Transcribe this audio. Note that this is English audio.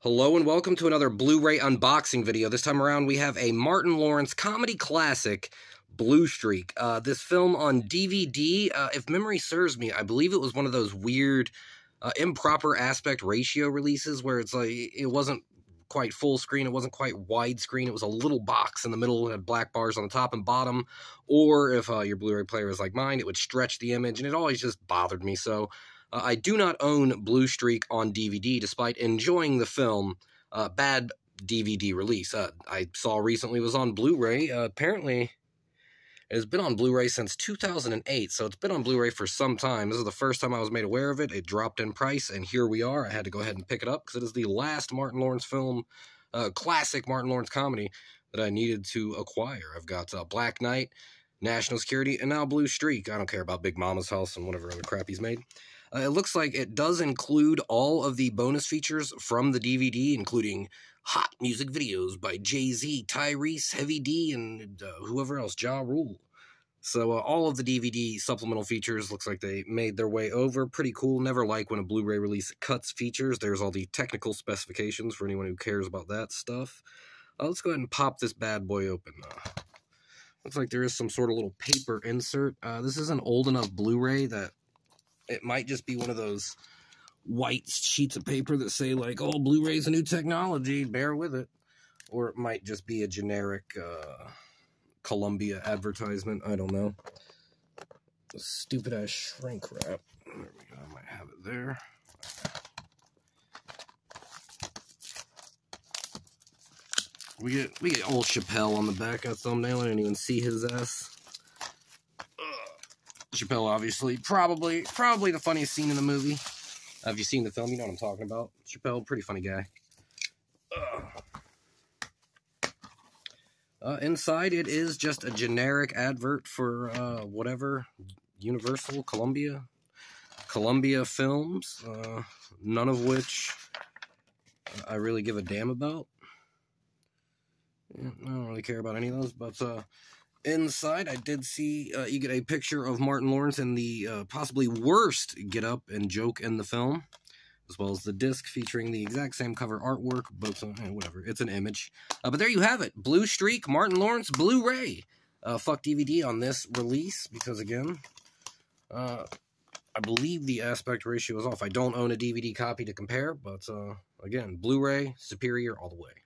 Hello and welcome to another Blu-ray unboxing video. This time around we have a Martin Lawrence comedy classic, Blue Streak. Uh, this film on DVD, uh, if memory serves me, I believe it was one of those weird uh, improper aspect ratio releases where it's like it wasn't quite full screen, it wasn't quite widescreen, it was a little box in the middle, had black bars on the top and bottom, or if uh, your Blu-ray player is like mine, it would stretch the image, and it always just bothered me, so uh, I do not own Blue Streak on DVD, despite enjoying the film. Uh, bad DVD release. Uh, I saw recently was on Blu-ray. Uh, apparently, it has been on Blu-ray since 2008, so it's been on Blu-ray for some time. This is the first time I was made aware of it. It dropped in price, and here we are. I had to go ahead and pick it up because it is the last Martin Lawrence film, uh, classic Martin Lawrence comedy that I needed to acquire. I've got uh, Black Knight, National Security, and now Blue Streak. I don't care about Big Mama's House and whatever other crap he's made. Uh, it looks like it does include all of the bonus features from the DVD, including hot music videos by Jay Z, Tyrese, Heavy D, and uh, whoever else, Ja Rule. So uh, all of the DVD supplemental features looks like they made their way over. Pretty cool. Never like when a Blu-ray release cuts features. There's all the technical specifications for anyone who cares about that stuff. Uh, let's go ahead and pop this bad boy open. Uh, looks like there is some sort of little paper insert. Uh, this is an old enough Blu-ray that it might just be one of those white sheets of paper that say like, "Oh, Blu-ray's a new technology. Bear with it," or it might just be a generic uh, Columbia advertisement. I don't know. Stupid ass shrink wrap. There we go. I might have it there. We get we get old Chappelle on the back of thumbnail. I didn't even see his ass. Chappelle, obviously, probably, probably the funniest scene in the movie. Uh, have you seen the film? You know what I'm talking about. Chappelle, pretty funny guy. Uh, inside, it is just a generic advert for uh, whatever Universal, Columbia, Columbia Films. Uh, none of which I really give a damn about. I don't really care about any of those, but uh, inside, I did see uh, you get a picture of Martin Lawrence in the uh, possibly worst get up and joke in the film, as well as the disc featuring the exact same cover artwork, both uh, whatever. It's an image, uh, but there you have it: Blue Streak, Martin Lawrence, Blu-ray. Uh, fuck DVD on this release because again, uh, I believe the aspect ratio is off. I don't own a DVD copy to compare, but again, Blu-ray superior all the way.